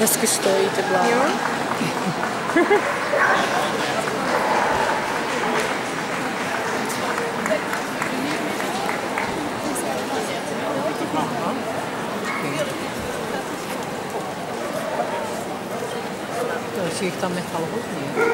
Hezky stojíte, blá. Jo? To si jich tam nechal hodně.